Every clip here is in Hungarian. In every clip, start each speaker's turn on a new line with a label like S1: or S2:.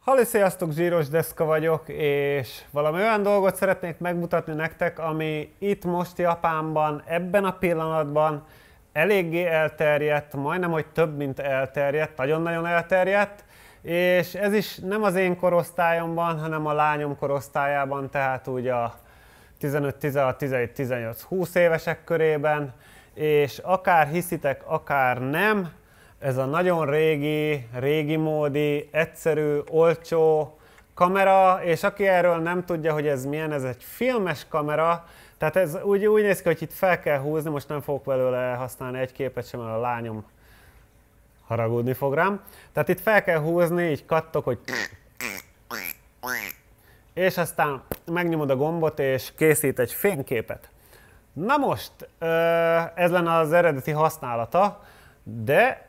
S1: Halli, sziasztok, Zsíros Deszka vagyok, és valami olyan dolgot szeretnék megmutatni nektek, ami itt most Japánban, ebben a pillanatban eléggé elterjedt, majdnem, hogy több, mint elterjedt, nagyon-nagyon elterjedt, és ez is nem az én korosztályomban, hanem a lányom korosztályában, tehát úgy a 15, 16, 17, 18, 20 évesek körében, és akár hiszitek, akár nem, ez a nagyon régi, régi módi, egyszerű, olcsó kamera, és aki erről nem tudja, hogy ez milyen, ez egy filmes kamera, tehát ez úgy, úgy néz ki, hogy itt fel kell húzni, most nem fogok belőle használni egy képet sem, mert a lányom haragudni fog rám. Tehát itt fel kell húzni, így kattok, hogy és aztán megnyomod a gombot, és készít egy fényképet. Na most, ez lenne az eredeti használata, de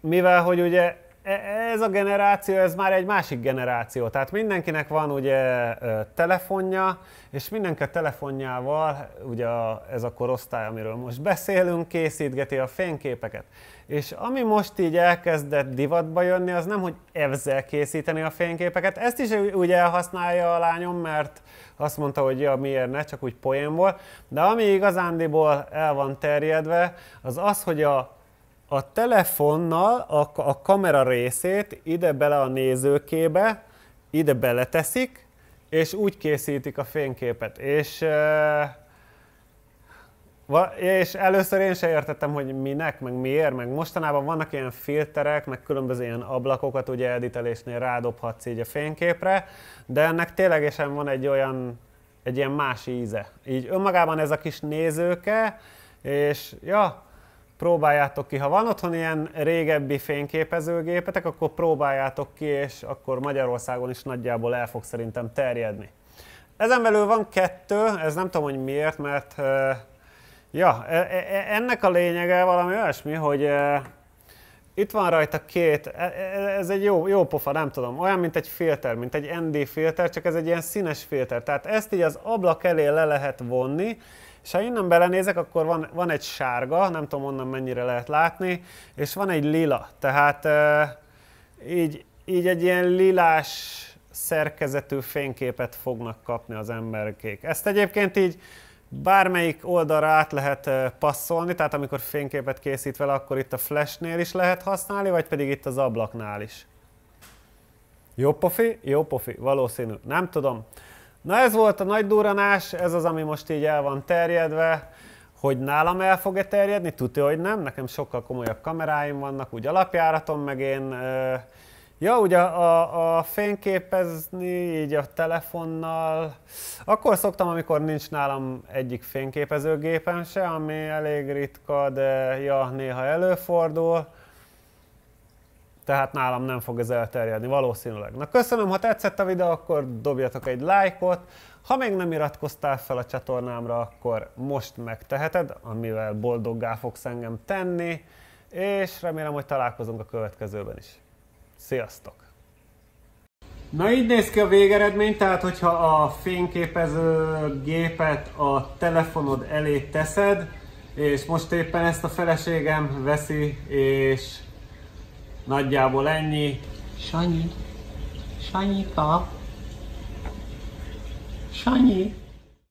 S1: mivel hogy ugye e, ez a generáció, ez már egy másik generáció, tehát mindenkinek van ugye telefonja, és mindenki a telefonjával, ugye ez a korosztály, amiről most beszélünk, készítgeti a fényképeket. És ami most így elkezdett divatba jönni, az nem, hogy ezzel készíteni a fényképeket, ezt is ugye elhasználja a lányom, mert azt mondta, hogy ja, miért ne, csak úgy poénból, de ami igazándiból el van terjedve, az az, hogy a a telefonnal a, a kamera részét ide bele a nézőkébe, ide beleteszik, és úgy készítik a fényképet. És, és először én sem értettem, hogy minek, meg miért, meg mostanában vannak ilyen filterek, meg különböző ilyen ablakokat ugye editelésnél rádobhatsz így a fényképre, de ennek ténylegesen van egy olyan, egy ilyen más íze. Így önmagában ez a kis nézőke, és ja, próbáljátok ki. Ha van otthon ilyen régebbi fényképezőgépetek, akkor próbáljátok ki, és akkor Magyarországon is nagyjából el fog szerintem terjedni. Ezen belül van kettő, ez nem tudom, hogy miért, mert ja, e, e, e, ennek a lényege valami olyasmi, hogy itt van rajta két, ez egy jó, jó pofa, nem tudom, olyan, mint egy filter, mint egy ND filter, csak ez egy ilyen színes filter. Tehát ezt így az ablak elé le lehet vonni, és ha innen belenézek, akkor van, van egy sárga, nem tudom onnan mennyire lehet látni, és van egy lila. Tehát e, így, így egy ilyen lilás szerkezetű fényképet fognak kapni az emberkék. Ezt egyébként így bármelyik oldalra át lehet passzolni, tehát amikor fényképet készít vele, akkor itt a flashnél is lehet használni, vagy pedig itt az ablaknál is. Jó pofi? Jó pofi, valószínű. Nem tudom. Na ez volt a nagy duranás, ez az, ami most így el van terjedve, hogy nálam el fog-e terjedni, tudja, hogy nem, nekem sokkal komolyabb kameráim vannak, úgy alapjáraton, meg én, ja, ugye a, a, fényképezni így a telefonnal, akkor szoktam, amikor nincs nálam egyik fényképezőgépem se, ami elég ritka, de ja, néha előfordul, tehát nálam nem fog ez elterjedni valószínűleg. Na köszönöm, ha tetszett a videó, akkor dobjatok egy lájkot, ha még nem iratkoztál fel a csatornámra, akkor most megteheted, amivel boldoggá fogsz engem tenni, és remélem, hogy találkozunk a következőben is. Sziasztok! Na így néz ki a végeredmény, tehát hogyha a fényképező gépet a telefonod elé teszed, és most éppen ezt a feleségem veszi, és Nagyjából ennyi.
S2: Sanyi. Sanyika. Sanyi.